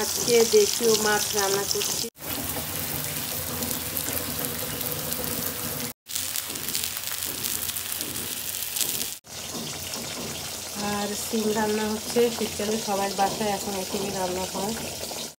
আজকে দেশীয় মাছ রান্না করছি। আর সিম রান্না হচ্ছে, শীতকালে সবাই বাসায় এখন এখানে রান্না হয়